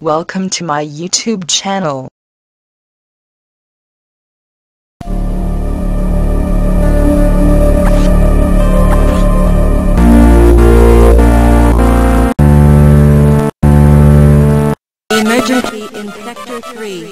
Welcome to my YouTube channel. Emergency in Sector 3.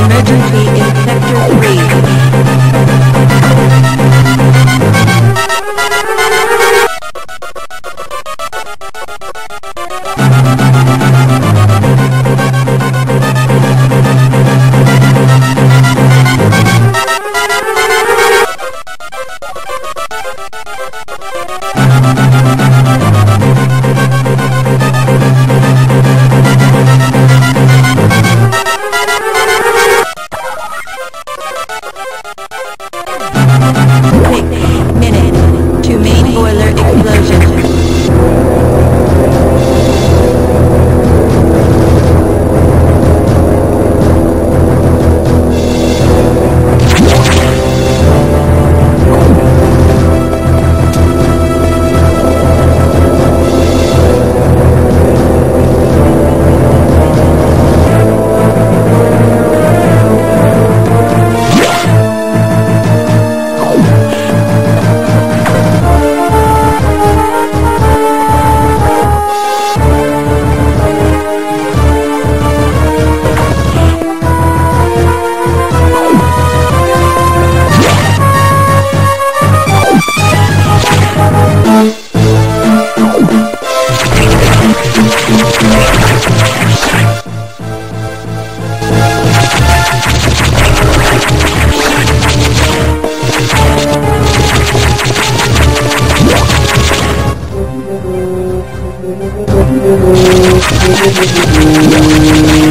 Emergency in Sector 3. Thank you.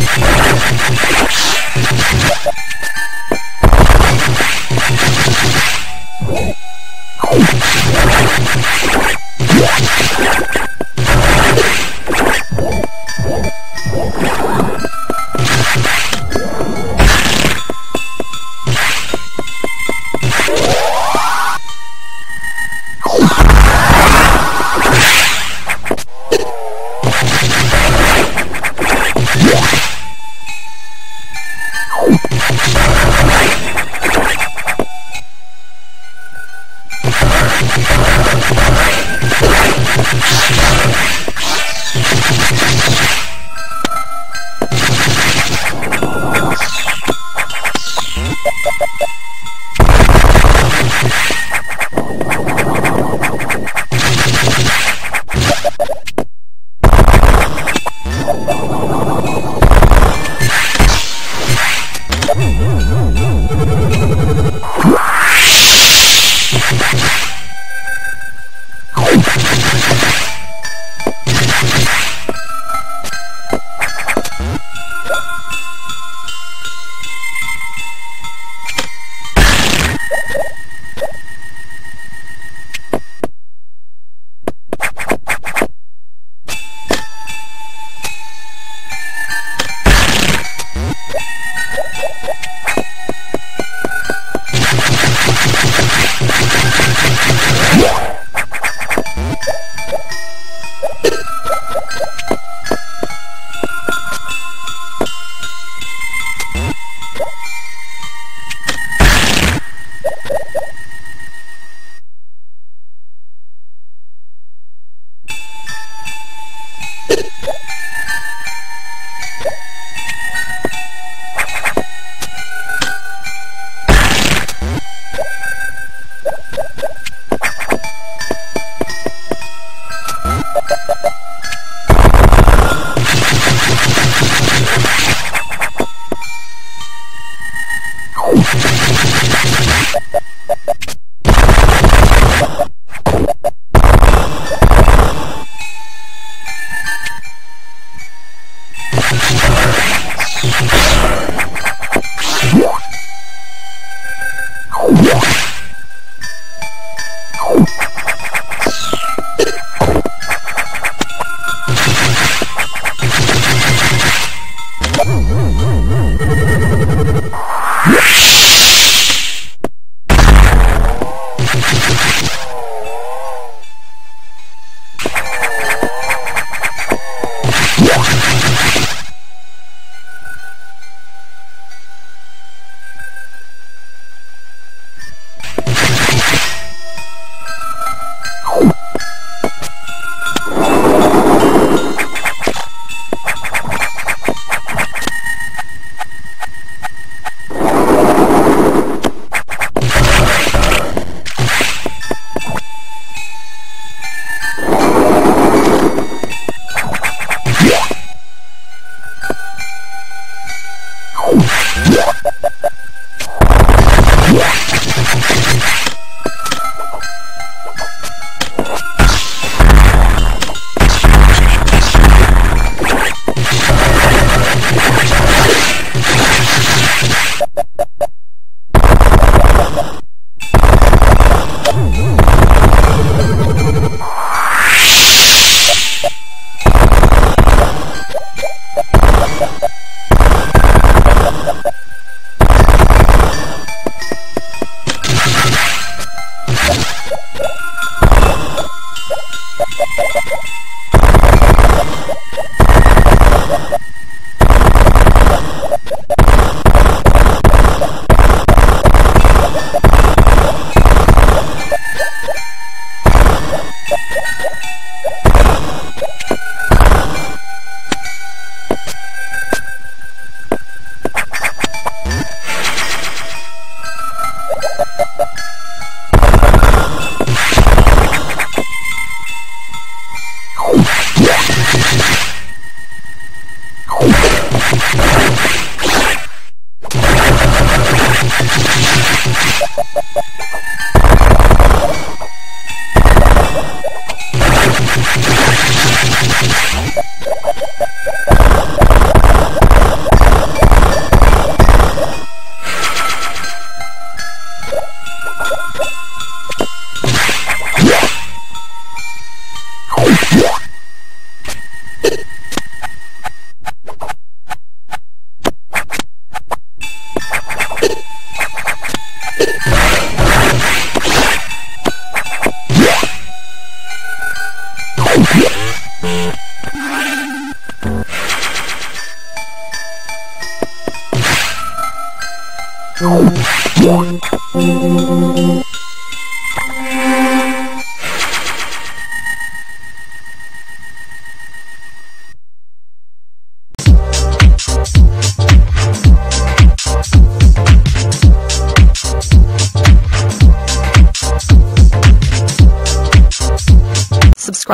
Yeah.